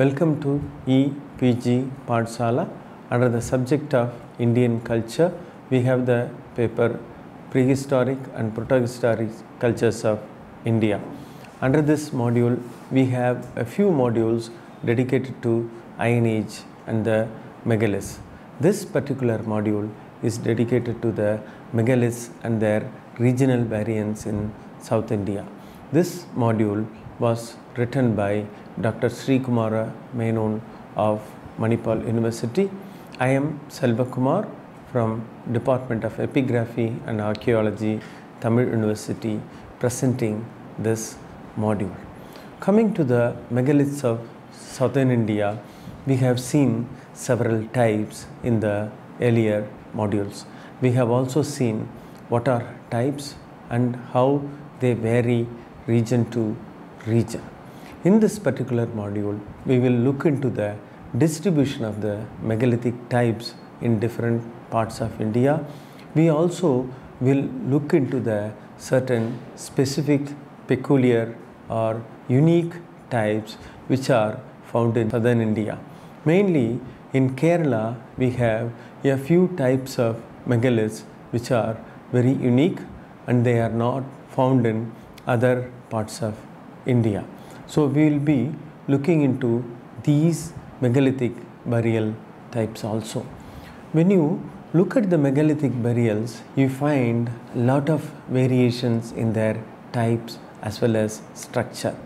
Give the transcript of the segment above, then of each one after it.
Welcome to EPG Pathshala. Under the subject of Indian culture, we have the paper Prehistoric and Protohistoric Cultures of India. Under this module, we have a few modules dedicated to Iron Age and the megaliths. This particular module is dedicated to the megaliths and their regional variants in South India. This module was written by Dr. Sri Kumara Menon of Manipal University. I am Selva Kumar from Department of Epigraphy and Archaeology, Tamil University, presenting this module. Coming to the megaliths of southern India, we have seen several types in the earlier modules. We have also seen what are types and how they vary region to region. In this particular module, we will look into the distribution of the megalithic types in different parts of India. We also will look into the certain specific, peculiar or unique types which are found in southern India. Mainly in Kerala, we have a few types of megaliths which are very unique and they are not found in other parts of India. So, we will be looking into these megalithic burial types also. When you look at the megalithic burials, you find a lot of variations in their types as well as structure.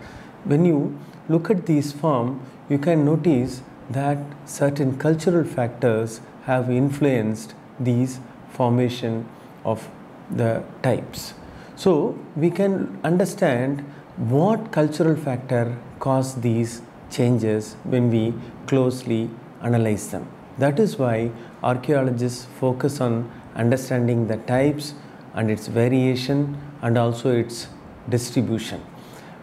When you look at these form, you can notice that certain cultural factors have influenced these formation of the types. So, we can understand what cultural factor caused these changes when we closely analyze them. That is why archaeologists focus on understanding the types and its variation and also its distribution.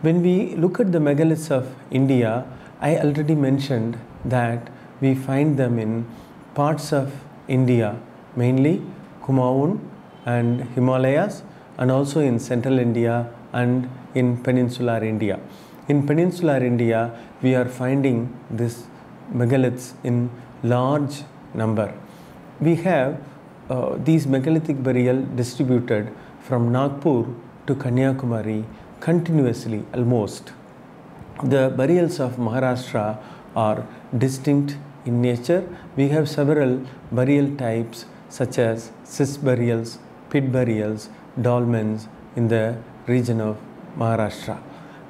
When we look at the megaliths of India, I already mentioned that we find them in parts of India, mainly Kumaon and Himalayas, and also in central India and in peninsular India. In peninsular India, we are finding this megaliths in large number. We have uh, these megalithic burial distributed from Nagpur to Kanyakumari continuously almost. The burials of Maharashtra are distinct in nature. We have several burial types such as cist burials, pit burials, dolmens in the region of Maharashtra.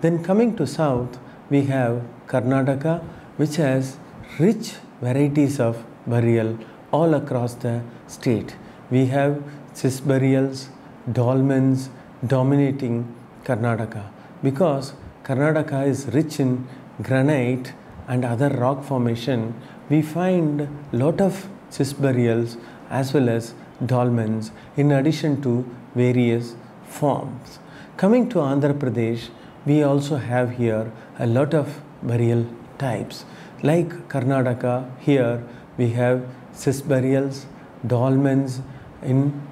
Then coming to south, we have Karnataka which has rich varieties of burial all across the state. We have cist burials, dolmens dominating Karnataka because Karnataka is rich in granite and other rock formation. We find lot of cist burials as well as dolmens in addition to various forms. Coming to Andhra Pradesh, we also have here a lot of burial types. Like Karnataka, here we have cist burials, dolmens in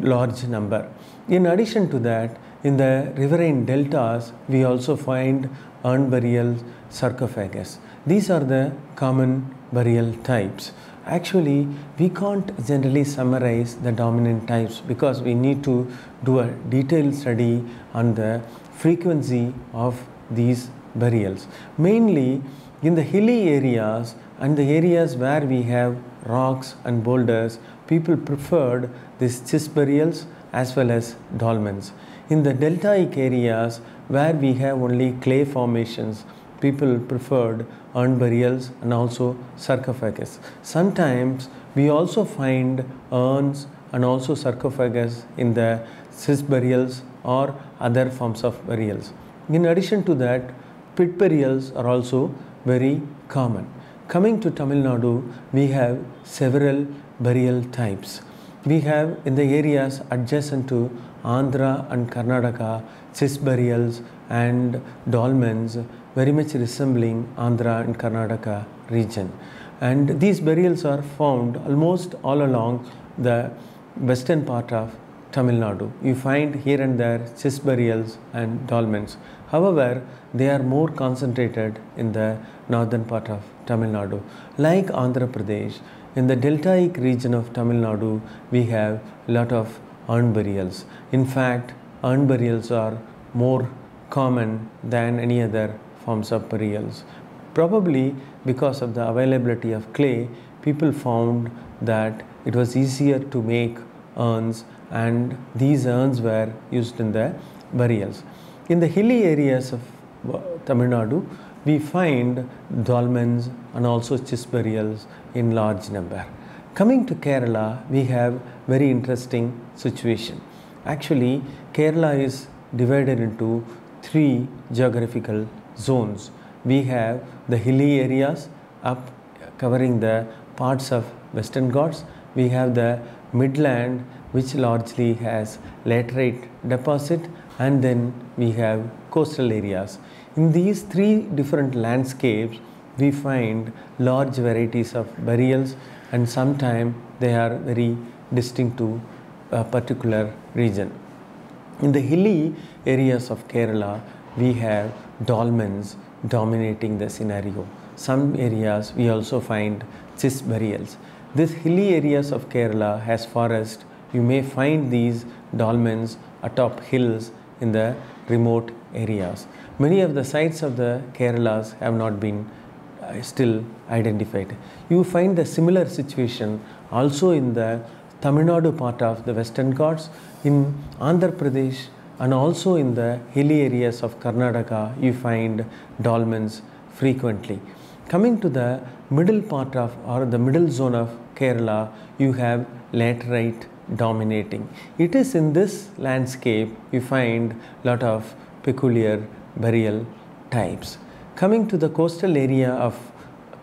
large number. In addition to that, in the riverine deltas, we also find urn burial sarcophagus. These are the common burial types. Actually, we can't generally summarize the dominant types because we need to do a detailed study on the frequency of these burials. Mainly in the hilly areas and the areas where we have rocks and boulders, people preferred these cist burials as well as dolmens. In the deltaic areas where we have only clay formations, people preferred urn burials and also sarcophagus. Sometimes we also find urns and also sarcophagus in the cist burials or other forms of burials. In addition to that, pit burials are also very common. Coming to Tamil Nadu, we have several burial types. We have in the areas adjacent to Andhra and Karnataka cist burials and dolmens very much resembling Andhra and Karnataka region. And these burials are found almost all along the western part of Tamil Nadu. You find here and there chest burials and dolmens. However, they are more concentrated in the northern part of Tamil Nadu. Like Andhra Pradesh, in the deltaic region of Tamil Nadu, we have a lot of urn burials. In fact, urn burials are more common than any other forms of burials. Probably because of the availability of clay, people found that it was easier to make urns and these urns were used in the burials. In the hilly areas of uh, Tamil Nadu, we find dolmens and also chest burials in large number. Coming to Kerala, we have very interesting situation. Actually, Kerala is divided into three geographical zones. We have the hilly areas up covering the parts of Western Ghats. We have the midland which largely has laterite deposit and then we have coastal areas. In these three different landscapes, we find large varieties of burials and sometimes they are very distinct to a particular region. In the hilly areas of Kerala, we have dolmens dominating the scenario. Some areas we also find chest burials. This hilly areas of Kerala has forest. You may find these dolmens atop hills in the remote areas. Many of the sites of the Keralas have not been uh, still identified. You find the similar situation also in the Tamil Nadu part of the Western Ghats, in Andhra Pradesh and also in the hilly areas of Karnataka you find dolmens frequently. Coming to the middle part of or the middle zone of Kerala you have laterite dominating. It is in this landscape you find lot of peculiar burial types. Coming to the coastal area of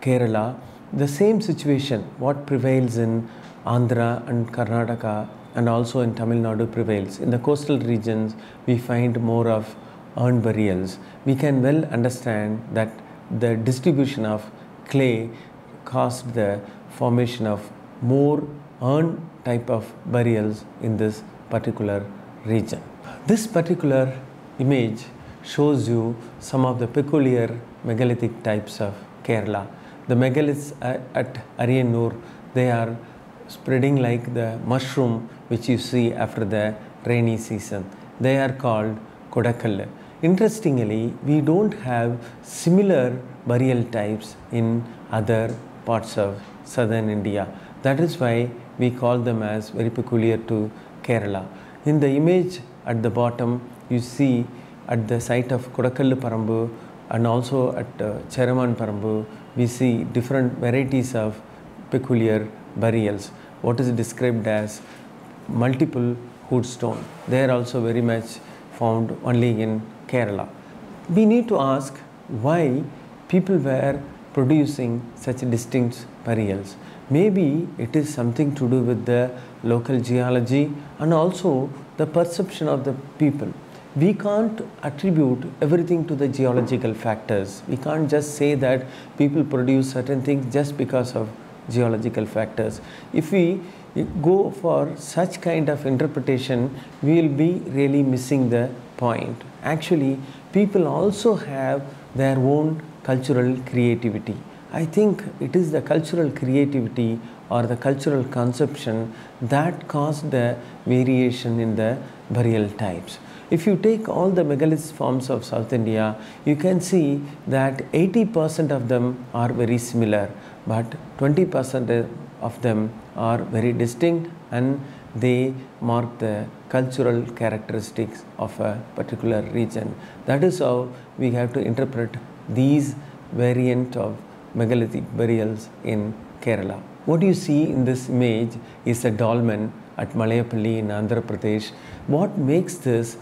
Kerala, the same situation what prevails in Andhra and Karnataka and also in Tamil Nadu prevails. In the coastal regions, we find more of urn burials. We can well understand that the distribution of clay caused the formation of more urn type of burials in this particular region. This particular image shows you some of the peculiar megalithic types of Kerala. The megaliths at Ariyanur, they are spreading like the mushroom which you see after the rainy season. They are called Kodakal. Interestingly, we don't have similar burial types in other parts of southern India. That is why we call them as very peculiar to Kerala. In the image at the bottom, you see at the site of Kodakallu Parambu and also at uh, Cheraman Parambu, we see different varieties of peculiar burials. What is described as multiple hood stone. They are also very much found only in Kerala. We need to ask why people were producing such distinct burials. Maybe it is something to do with the local geology and also the perception of the people. We can't attribute everything to the geological factors. We can't just say that people produce certain things just because of geological factors. If we go for such kind of interpretation, we will be really missing the point. Actually, people also have their own cultural creativity. I think it is the cultural creativity or the cultural conception that caused the variation in the burial types. If you take all the megalith forms of South India, you can see that 80% of them are very similar, but 20% of them are very distinct and they mark the cultural characteristics of a particular region. That is how we have to interpret these variant of megalithic burials in Kerala. What you see in this image is a dolmen at Malayapalli in Andhra Pradesh. What makes this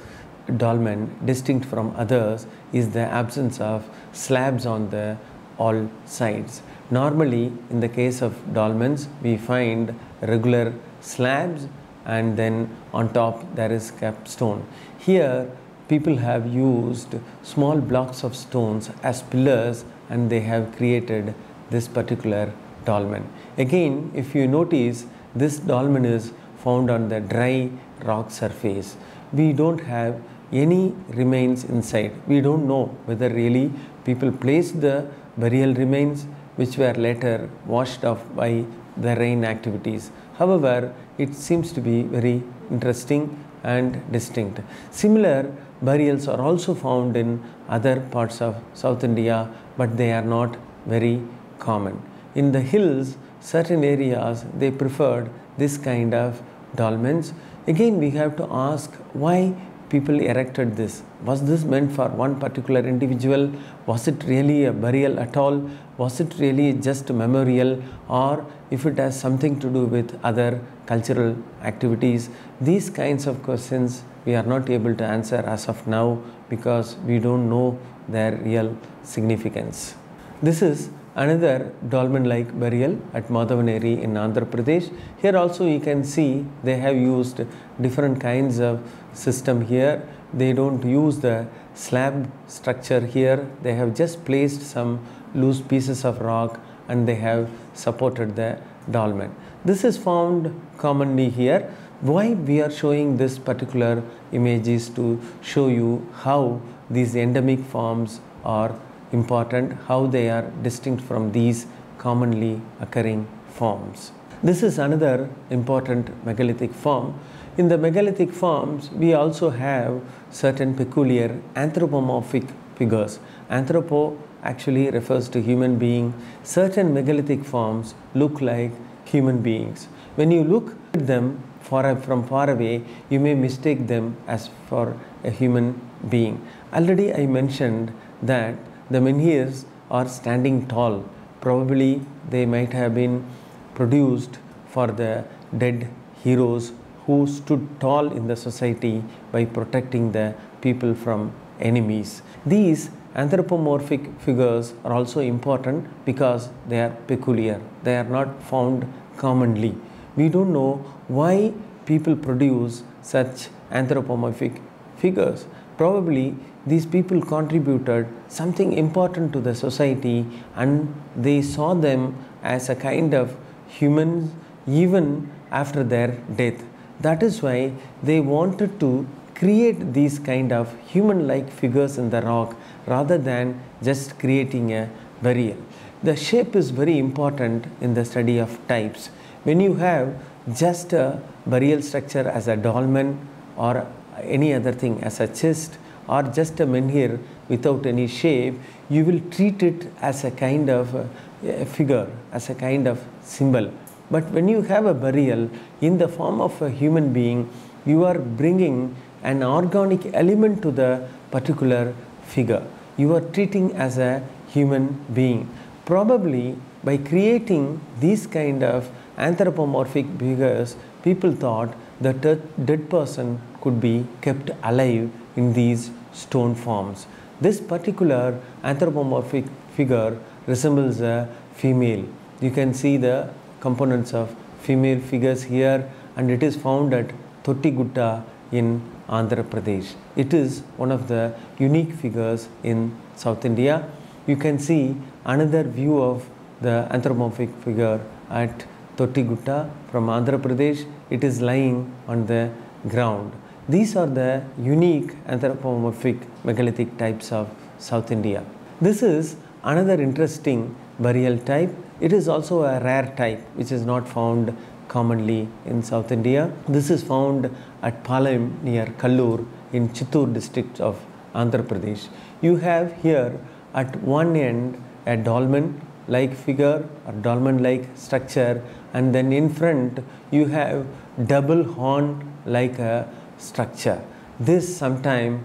dolmen distinct from others is the absence of slabs on the all sides. Normally, in the case of dolmens, we find regular slabs and then on top there is capstone. Here, people have used small blocks of stones as pillars and they have created this particular dolmen. Again, if you notice, this dolmen is found on the dry rock surface. We don't have any remains inside. We don't know whether really people placed the burial remains which were later washed off by the rain activities. However, it seems to be very interesting and distinct. Similar burials are also found in other parts of South India, but they are not very common. In the hills, certain areas they preferred this kind of dolmens. Again, we have to ask why people erected this. Was this meant for one particular individual? Was it really a burial at all? Was it really just a memorial? Or if it has something to do with other cultural activities? These kinds of questions we are not able to answer as of now because we don't know their real significance. This is another dolmen-like burial at Madhavaneri in Andhra Pradesh. Here also you can see they have used different kinds of system here. They don't use the slab structure here. They have just placed some loose pieces of rock and they have supported the dolmen. This is found commonly here. Why we are showing this particular image is to show you how these endemic forms are important, how they are distinct from these commonly occurring forms. This is another important megalithic form. In the megalithic forms, we also have certain peculiar anthropomorphic figures. Anthropo actually refers to human being. Certain megalithic forms look like human beings. When you look at them far, from far away, you may mistake them as for a human being. Already I mentioned that the menhirs are standing tall. Probably they might have been produced for the dead heroes who stood tall in the society by protecting the people from enemies. These anthropomorphic figures are also important because they are peculiar. They are not found commonly. We don't know why people produce such anthropomorphic figures. Probably these people contributed something important to the society and they saw them as a kind of humans even after their death. That is why they wanted to create these kind of human-like figures in the rock rather than just creating a burial. The shape is very important in the study of types. When you have just a burial structure as a dolmen or any other thing as a chest or just a menhir without any shape, you will treat it as a kind of uh, a figure, as a kind of symbol. But when you have a burial in the form of a human being, you are bringing an organic element to the particular figure. You are treating as a human being. Probably by creating these kind of anthropomorphic figures, people thought a dead person could be kept alive in these stone forms. This particular anthropomorphic figure resembles a female. You can see the components of female figures here and it is found at Gutta in Andhra Pradesh. It is one of the unique figures in South India. You can see another view of the anthropomorphic figure at Gutta from Andhra Pradesh. It is lying on the ground. These are the unique anthropomorphic megalithic types of South India. This is another interesting burial type. It is also a rare type which is not found commonly in South India. This is found at Palayam near Kallur in Chittoor district of Andhra Pradesh. You have here at one end a dolmen like figure or dolmen like structure and then in front you have double horn like a uh, structure. This sometime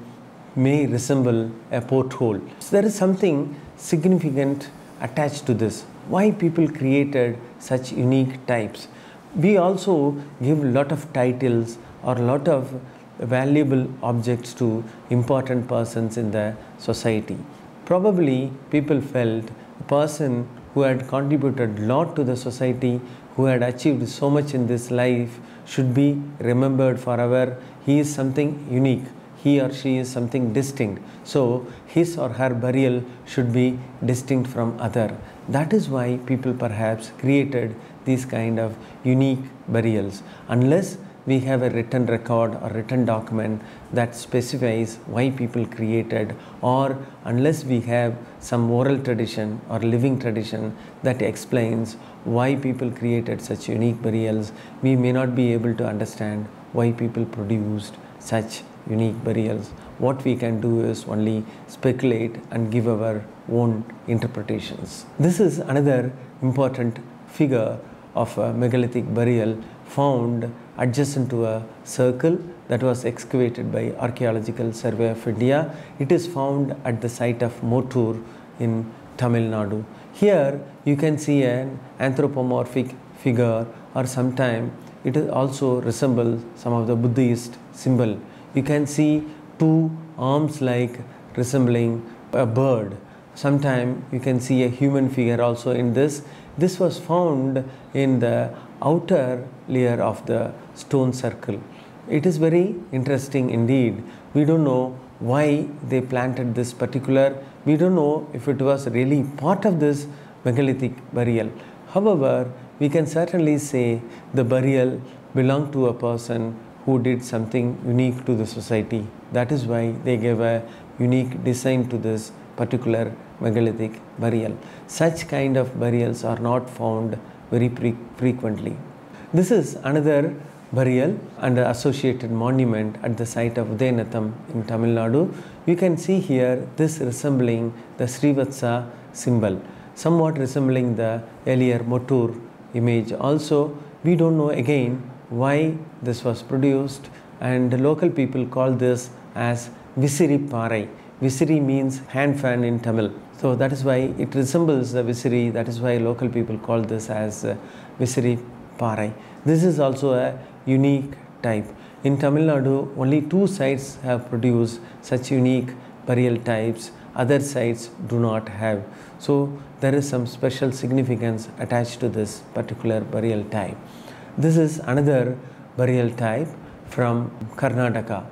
may resemble a porthole. So there is something significant attached to this. Why people created such unique types. We also give lot of titles or lot of valuable objects to important persons in the society. Probably people felt a person who had contributed lot to the society, who had achieved so much in this life should be remembered forever. He is something unique. He or she is something distinct. So his or her burial should be distinct from other. That is why people perhaps created these kind of unique burials. Unless we have a written record or written document that specifies why people created or unless we have some oral tradition or living tradition that explains why people created such unique burials we may not be able to understand why people produced such unique burials what we can do is only speculate and give our own interpretations this is another important figure of a megalithic burial found adjacent to a circle that was excavated by Archaeological Survey of India. It is found at the site of Motur in Tamil Nadu. Here you can see an anthropomorphic figure or sometime it also resembles some of the Buddhist symbol. You can see two arms like resembling a bird. Sometime you can see a human figure also in this. This was found in the outer layer of the stone circle. It is very interesting indeed. We don't know why they planted this particular, we don't know if it was really part of this megalithic burial. However, we can certainly say the burial belonged to a person who did something unique to the society. That is why they gave a unique design to this particular megalithic burial. Such kind of burials are not found very frequently. This is another burial and associated monument at the site of Udayanatham in Tamil Nadu. You can see here this resembling the Srivatsa symbol, somewhat resembling the earlier Motur image. Also, we don't know again why this was produced and the local people call this as Visiri Parai. Visiri means hand fan in Tamil. So that is why it resembles the Visiri. That is why local people call this as Visiri Parai. This is also a unique type. In Tamil Nadu, only two sites have produced such unique burial types. Other sites do not have. So there is some special significance attached to this particular burial type. This is another burial type from Karnataka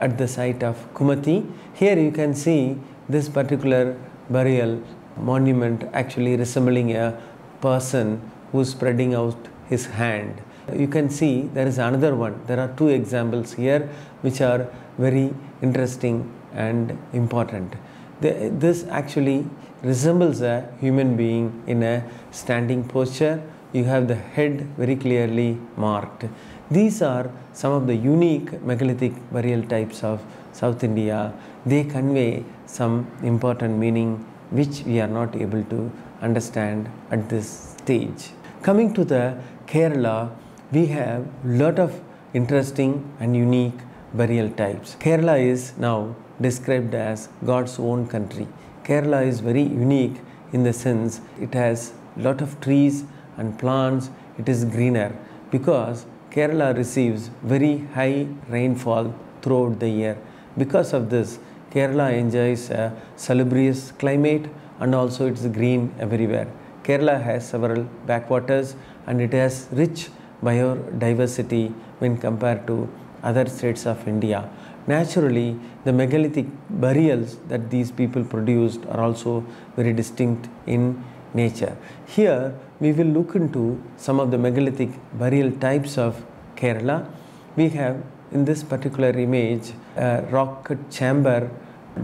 at the site of Kumati. Here you can see this particular burial monument actually resembling a person who is spreading out his hand. You can see there is another one. There are two examples here which are very interesting and important. This actually resembles a human being in a standing posture. You have the head very clearly marked. These are some of the unique megalithic burial types of South India. They convey some important meaning which we are not able to understand at this stage. Coming to the Kerala, we have lot of interesting and unique burial types. Kerala is now described as God's own country. Kerala is very unique in the sense it has lot of trees and plants, it is greener because Kerala receives very high rainfall throughout the year. Because of this, Kerala enjoys a salubrious climate and also it's green everywhere. Kerala has several backwaters and it has rich biodiversity when compared to other states of India. Naturally, the megalithic burials that these people produced are also very distinct in nature. Here, we will look into some of the megalithic burial types of Kerala. We have in this particular image a rock chamber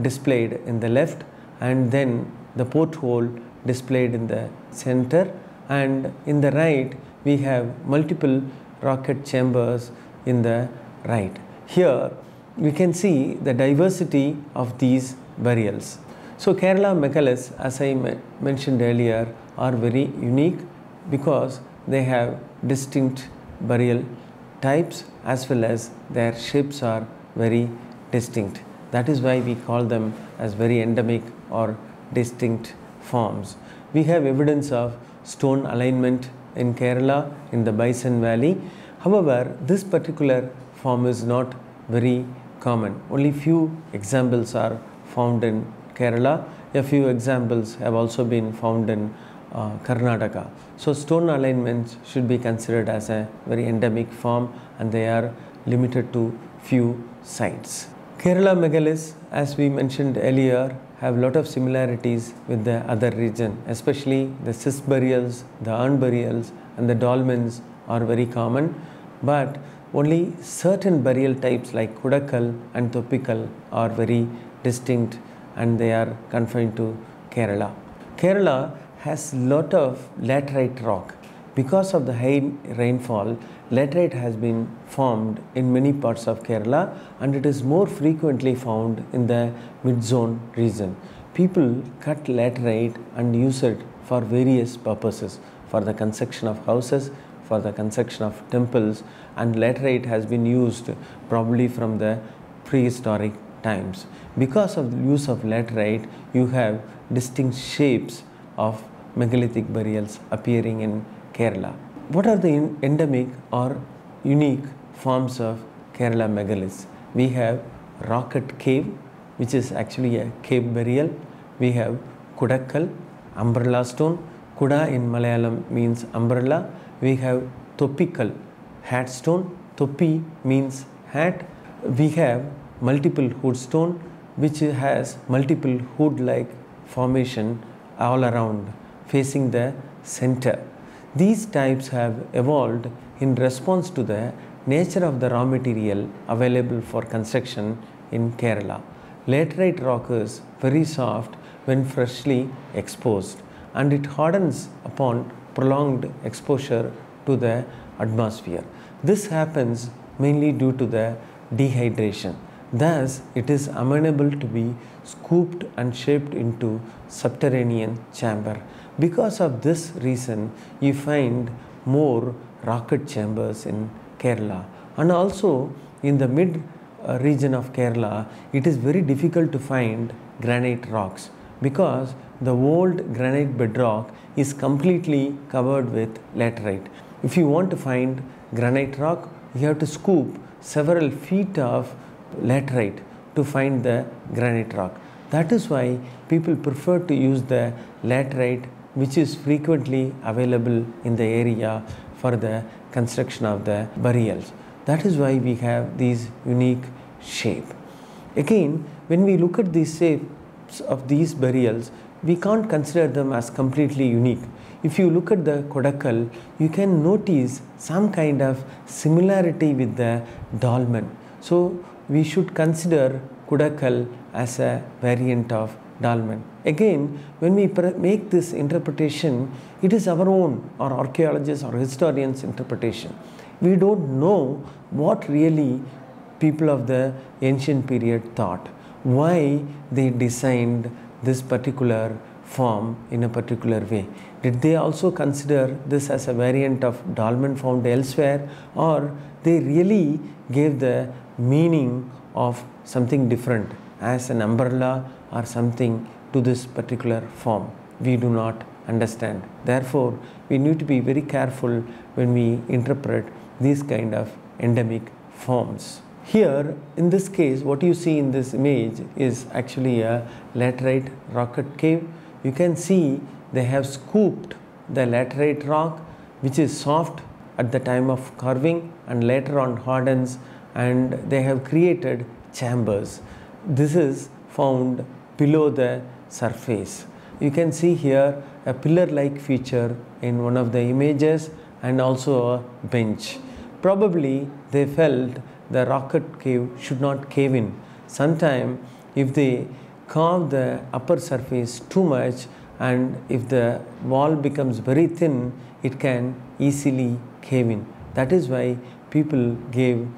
displayed in the left and then the porthole displayed in the center and in the right we have multiple rock-cut chambers in the right. Here we can see the diversity of these burials. So Kerala megaliths as I mentioned earlier are very unique because they have distinct burial types as well as their shapes are very distinct. That is why we call them as very endemic or distinct forms. We have evidence of stone alignment in Kerala in the Bison Valley. However, this particular form is not very common. Only few examples are found in Kerala. A few examples have also been found in uh, Karnataka. So stone alignments should be considered as a very endemic form and they are limited to few sites. Kerala megaliths as we mentioned earlier have a lot of similarities with the other region especially the cist burials, the urn burials and the dolmens are very common but only certain burial types like Kudakal and Toppikal are very distinct and they are confined to Kerala. Kerala has lot of laterite rock. Because of the high rainfall, laterite has been formed in many parts of Kerala and it is more frequently found in the mid-zone region. People cut laterite and use it for various purposes for the construction of houses, for the construction of temples and laterite has been used probably from the prehistoric times. Because of the use of laterite, you have distinct shapes of megalithic burials appearing in Kerala. What are the endemic or unique forms of Kerala megaliths? We have rock-cut cave, which is actually a cave burial. We have Kudakkal, umbrella stone. Kuda in Malayalam means umbrella. We have Toppikal, hat stone. Topi means hat. We have multiple hood stone, which has multiple hood like formation all around facing the center. These types have evolved in response to the nature of the raw material available for construction in Kerala. Laterite rock is very soft when freshly exposed and it hardens upon prolonged exposure to the atmosphere. This happens mainly due to the dehydration. Thus, it is amenable to be scooped and shaped into subterranean chamber. Because of this reason, you find more rock-cut chambers in Kerala. And also in the mid uh, region of Kerala, it is very difficult to find granite rocks because the old granite bedrock is completely covered with laterite. If you want to find granite rock, you have to scoop several feet of laterite to find the granite rock. That is why people prefer to use the laterite which is frequently available in the area for the construction of the burials. That is why we have these unique shape. Again, when we look at these shapes of these burials, we can't consider them as completely unique. If you look at the Kodakal, you can notice some kind of similarity with the dolmen. So we should consider Kudakal as a variant of dolmen. Again, when we make this interpretation, it is our own or archaeologists or historians' interpretation. We don't know what really people of the ancient period thought, why they designed this particular form in a particular way. Did they also consider this as a variant of dolmen found elsewhere or they really gave the meaning of something different as an umbrella or something to this particular form. We do not understand. Therefore, we need to be very careful when we interpret these kind of endemic forms. Here, in this case, what you see in this image is actually a laterite rock-cut cave. You can see they have scooped the laterite rock, which is soft at the time of carving and later on hardens and they have created chambers. This is found below the surface. You can see here a pillar like feature in one of the images and also a bench. Probably they felt the rock-cut cave should not cave in. Sometime if they carve the upper surface too much and if the wall becomes very thin, it can easily cave in. That is why people gave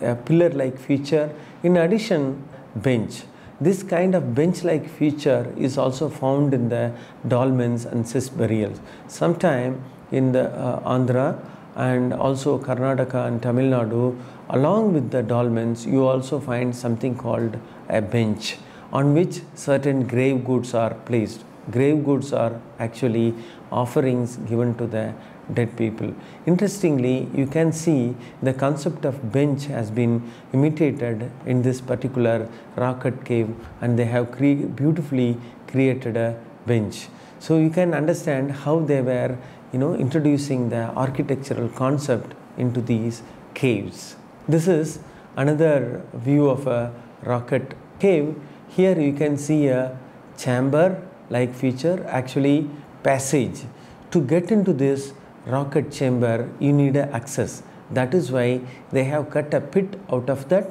a pillar like feature. In addition, bench. This kind of bench like feature is also found in the dolmens and cist burials. Sometime in the uh, Andhra and also Karnataka and Tamil Nadu, along with the dolmens, you also find something called a bench on which certain grave goods are placed. Grave goods are actually offerings given to the dead people. Interestingly, you can see the concept of bench has been imitated in this particular rock-cut cave and they have cre beautifully created a bench. So you can understand how they were you know introducing the architectural concept into these caves. This is another view of a rock-cut cave. Here you can see a chamber like feature actually passage. To get into this rock-cut chamber, you need access. That is why they have cut a pit out of that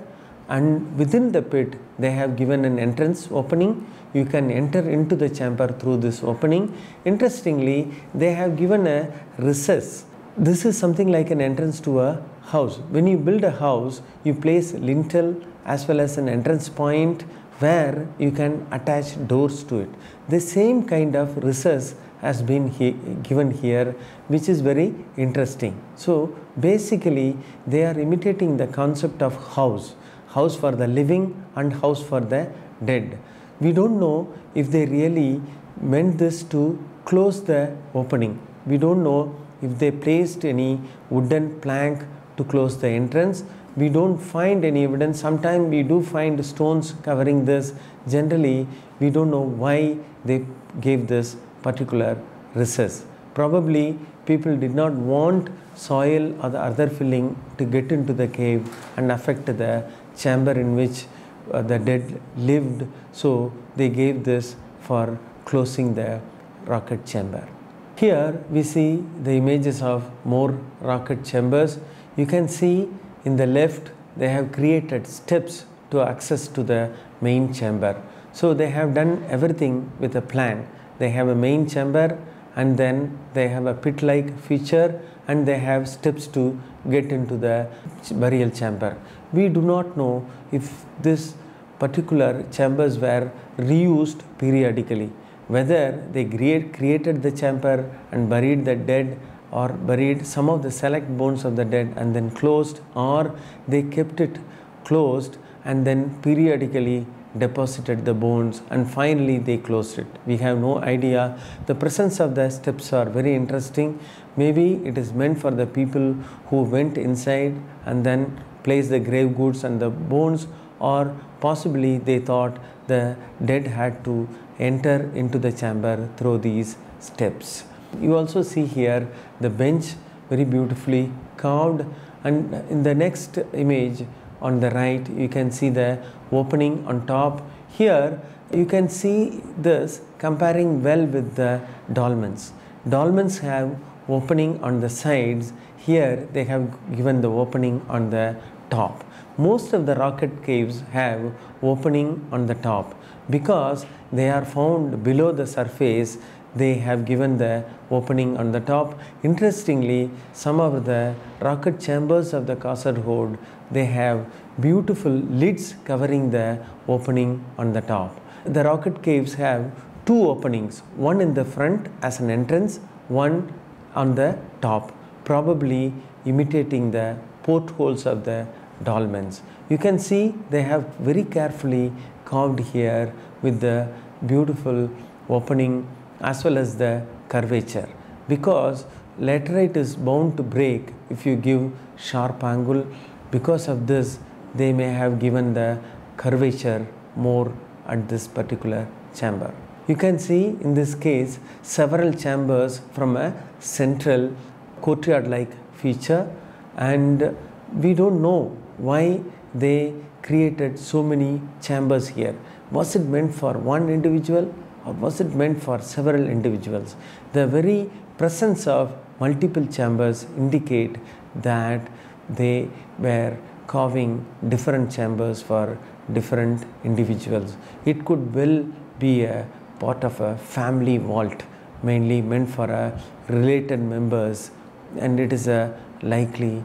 and within the pit they have given an entrance opening. You can enter into the chamber through this opening. Interestingly, they have given a recess. This is something like an entrance to a house. When you build a house, you place lintel as well as an entrance point where you can attach doors to it. The same kind of recess has been he given here which is very interesting. So basically they are imitating the concept of house, house for the living and house for the dead. We don't know if they really meant this to close the opening. We don't know if they placed any wooden plank to close the entrance. We don't find any evidence. Sometimes we do find stones covering this. Generally, we don't know why they gave this particular recess. Probably people did not want soil or the other filling to get into the cave and affect the chamber in which uh, the dead lived. So they gave this for closing the rock-cut chamber. Here we see the images of more rock-cut chambers. You can see in the left they have created steps to access to the main chamber. So they have done everything with a plan. They have a main chamber and then they have a pit like feature and they have steps to get into the burial chamber. We do not know if this particular chambers were reused periodically, whether they create, created the chamber and buried the dead or buried some of the select bones of the dead and then closed or they kept it closed and then periodically deposited the bones and finally they closed it. We have no idea. The presence of the steps are very interesting. Maybe it is meant for the people who went inside and then placed the grave goods and the bones or possibly they thought the dead had to enter into the chamber through these steps. You also see here the bench very beautifully carved and in the next image on the right you can see the opening on top. Here you can see this comparing well with the dolmens. Dolmens have opening on the sides. Here they have given the opening on the top. Most of the rock-cut caves have opening on the top because they are found below the surface they have given the opening on the top. Interestingly, some of the rock-cut chambers of the Kasargod, they have beautiful lids covering the opening on the top. The rock-cut caves have two openings, one in the front as an entrance, one on the top, probably imitating the portholes of the dolmens. You can see they have very carefully carved here with the beautiful opening as well as the curvature. Because laterite is bound to break if you give sharp angle. Because of this they may have given the curvature more at this particular chamber. You can see in this case several chambers from a central courtyard like feature. And we don't know why they created so many chambers here. Was it meant for one individual or was it meant for several individuals? The very presence of multiple chambers indicate that they were carving different chambers for different individuals. It could well be a part of a family vault mainly meant for a related members and it is a likely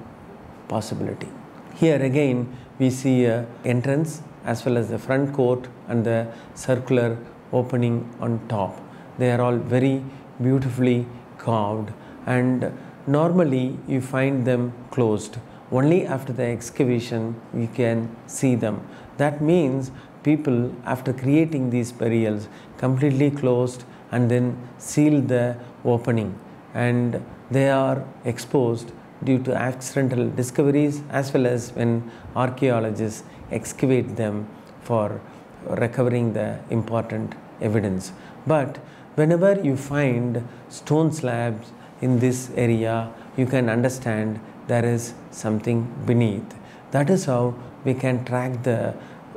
possibility. Here again we see a entrance as well as the front court and the circular opening on top. They are all very beautifully carved and normally you find them closed. Only after the excavation you can see them. That means people after creating these burials completely closed and then sealed the opening and they are exposed due to accidental discoveries as well as when archaeologists excavate them for recovering the important evidence. But whenever you find stone slabs in this area, you can understand there is something beneath. That is how we can track the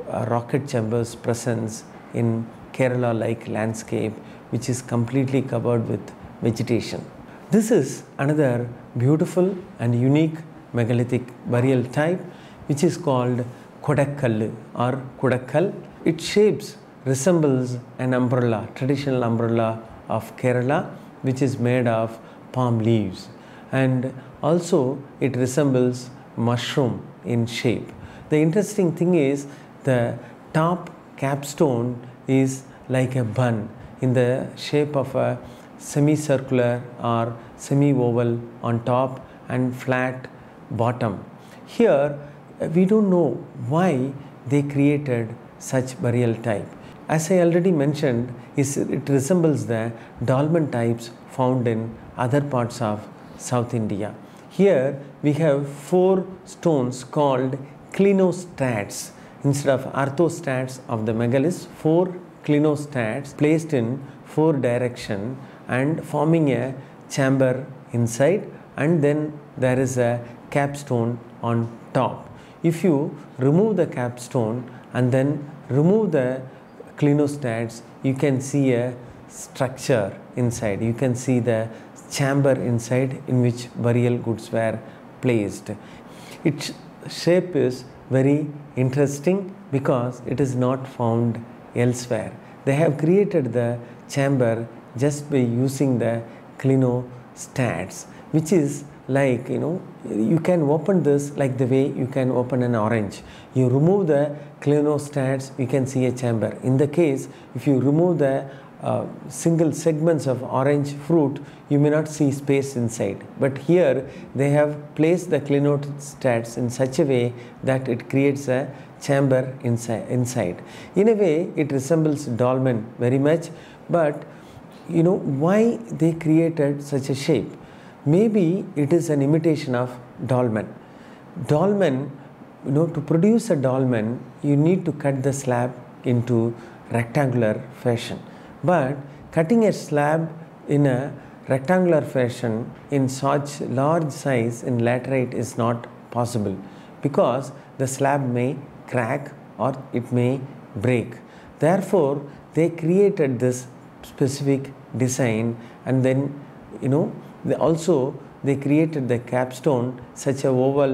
uh, rock-cut chamber's presence in Kerala like landscape which is completely covered with vegetation. This is another beautiful and unique megalithic burial type which is called Kodakkallu or Kodakkal. Its shapes resembles an umbrella, traditional umbrella of Kerala which is made of palm leaves and also it resembles mushroom in shape. The interesting thing is the top capstone is like a bun in the shape of a semicircular or semi-oval on top and flat bottom. Here we don't know why they created such burial type. As I already mentioned, it resembles the dolmen types found in other parts of South India. Here we have four stones called clinostats instead of orthostats of the megaliths, four clinostats placed in four direction and forming a chamber inside and then there is a capstone on top. If you remove the capstone and then remove the clinostats, you can see a structure inside. You can see the chamber inside in which burial goods were placed. Its shape is very interesting because it is not found elsewhere. They have created the chamber just by using the clinostats which is like you know you can open this like the way you can open an orange. You remove the clinostats you can see a chamber. In the case if you remove the uh, single segments of orange fruit you may not see space inside. But here they have placed the clinostats in such a way that it creates a chamber inside inside. In a way it resembles dolmen very much but you know why they created such a shape maybe it is an imitation of dolmen dolmen you know to produce a dolmen you need to cut the slab into rectangular fashion but cutting a slab in a rectangular fashion in such large size in laterite is not possible because the slab may crack or it may break. Therefore, they created this specific design and then you know they also they created the capstone such a oval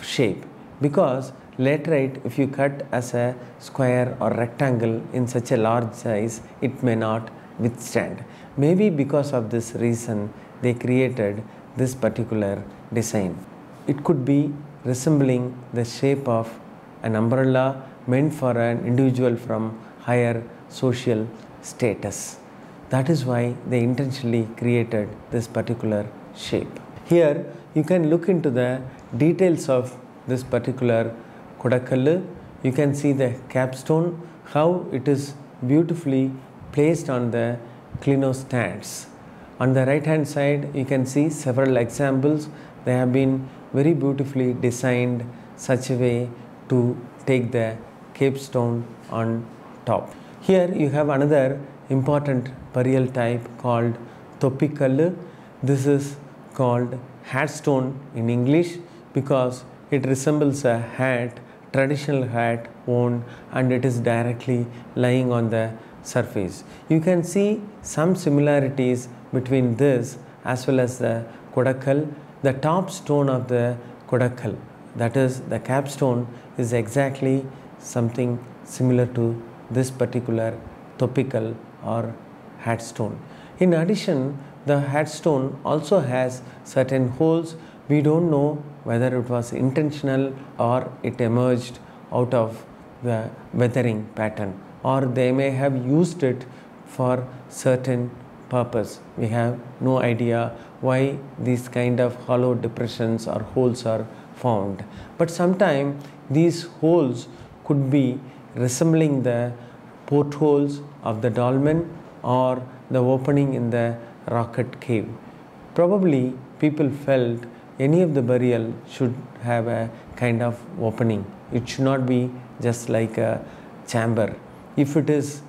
shape. Because laterite if you cut as a square or rectangle in such a large size it may not withstand. Maybe because of this reason they created this particular design. It could be resembling the shape of an umbrella meant for an individual from higher social status that is why they intentionally created this particular shape here you can look into the details of this particular Kodakkallu. You can see the capstone, how it is beautifully placed on the clinostats. On the right hand side, you can see several examples. They have been very beautifully designed such a way to take the capstone on top. Here you have another important burial type called Toppikallu. This is called hat stone in English because it resembles a hat traditional hat worn and it is directly lying on the surface. You can see some similarities between this as well as the Kodakkal. The top stone of the Kodakkal, that is the capstone, is exactly something similar to this particular Toppikal or headstone. In addition, the headstone also has certain holes. We don't know whether it was intentional or it emerged out of the weathering pattern or they may have used it for certain purpose. We have no idea why these kind of hollow depressions or holes are found. But sometimes these holes could be resembling the portholes of the dolmen or the opening in the rock-cut cave. Probably people felt any of the burial should have a kind of opening. It should not be just like a chamber. If it is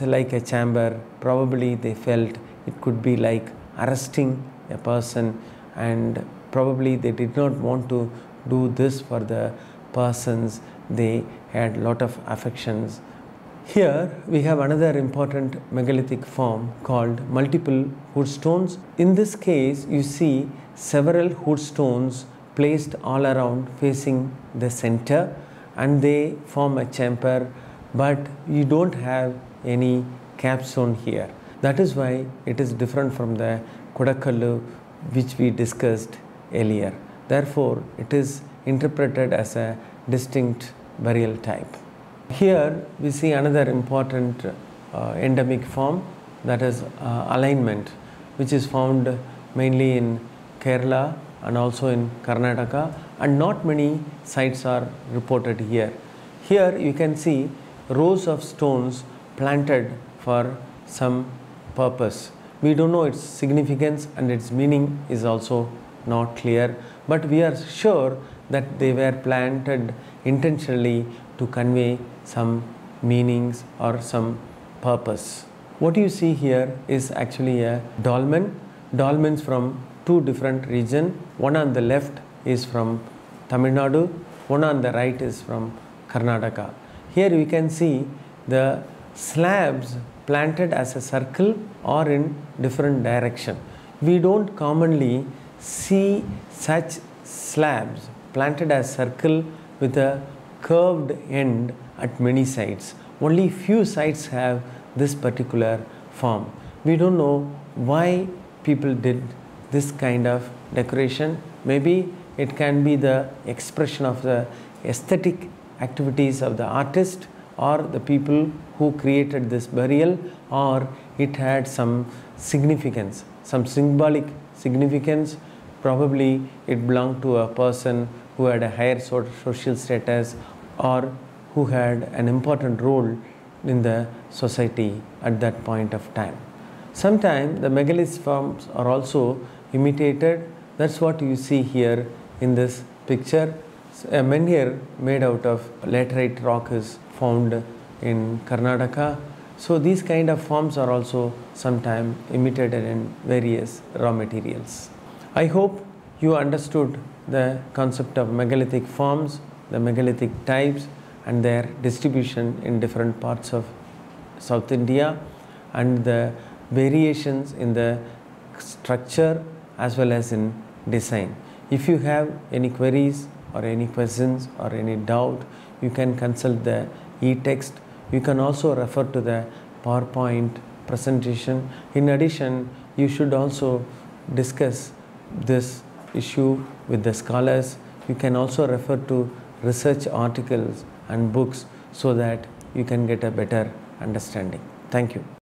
like a chamber, probably they felt it could be like arresting a person and probably they did not want to do this for the persons they had lot of affections here we have another important megalithic form called multiple hood stones. In this case you see several hood stones placed all around facing the center and they form a chamber but you don't have any capstone here. That is why it is different from the Kodakallu which we discussed earlier. Therefore, it is interpreted as a distinct burial type. Here we see another important uh, endemic form that is uh, alignment which is found mainly in Kerala and also in Karnataka and not many sites are reported here. Here you can see rows of stones planted for some purpose. We don't know its significance and its meaning is also not clear but we are sure that they were planted intentionally to convey some meanings or some purpose. What you see here is actually a dolmen. Dolmens from two different regions. One on the left is from Tamil Nadu, one on the right is from Karnataka. Here we can see the slabs planted as a circle or in different direction. We don't commonly see such slabs planted as circle with a curved end at many sites. Only few sites have this particular form. We don't know why people did this kind of decoration. Maybe it can be the expression of the aesthetic activities of the artist or the people who created this burial or it had some significance, some symbolic significance. Probably it belonged to a person who had a higher social status or who had an important role in the society at that point of time. Sometimes the megalith forms are also imitated. That's what you see here in this picture. A uh, menhir made out of laterite rock is found in Karnataka. So these kind of forms are also sometimes imitated in various raw materials. I hope you understood the concept of megalithic forms, the megalithic types and their distribution in different parts of South India and the variations in the structure as well as in design. If you have any queries or any questions or any doubt, you can consult the e-text. You can also refer to the PowerPoint presentation. In addition, you should also discuss this issue with the scholars. You can also refer to research articles and books so that you can get a better understanding. Thank you.